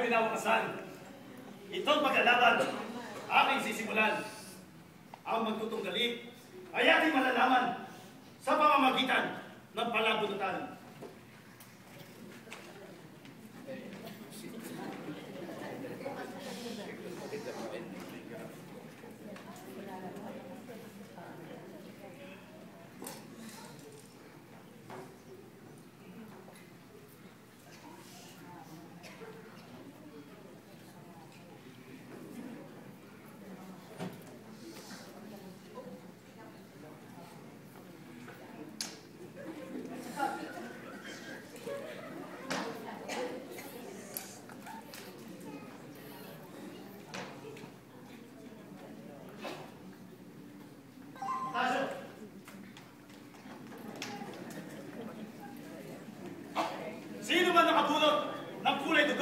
tayo pinawakasan. Itong paglalaban, aking sisimulan. Ang magtutunggali ay ating malalaman sa pamamagitan ng palabunutan زينو من عبودك نقول لك